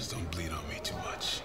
Just don't bleed on me too much.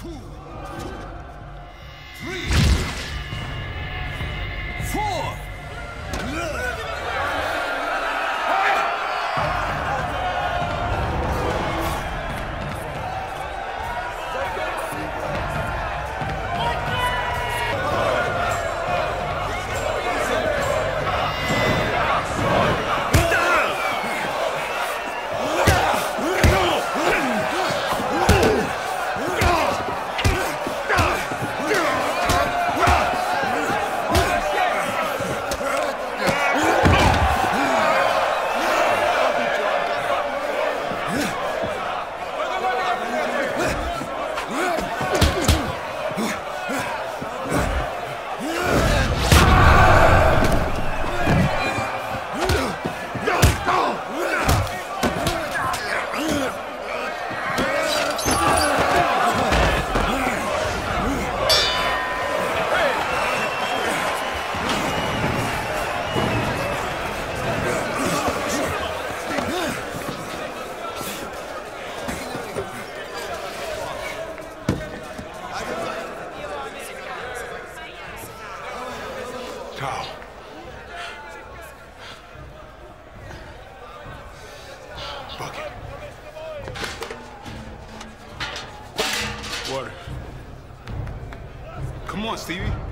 Two, Carl. Bucket. Water. Come on, Stevie.